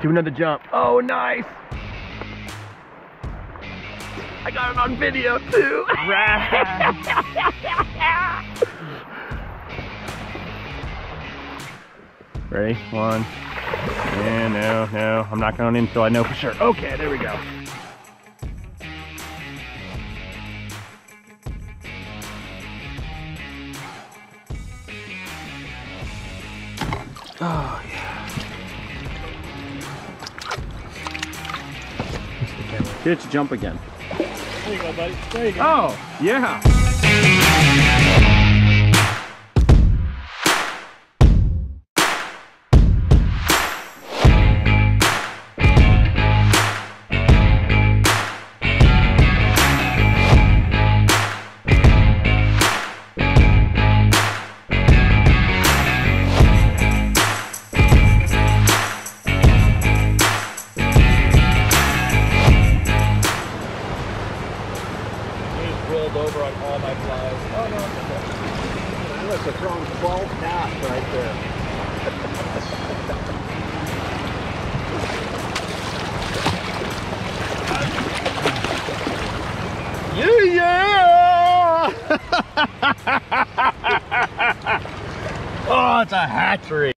Do another jump. Oh, nice. I got it on video too. Ready? One. And no, no. I'm not going in until I know for sure. Okay, there we go. Oh, yeah. Get it to jump again. There you go, buddy. There you go. Oh, yeah. Rolled over on all my flies. Oh no, it's okay. I must have thrown 12 knots right there. Yeah, yeah! Oh, it's a hatchery.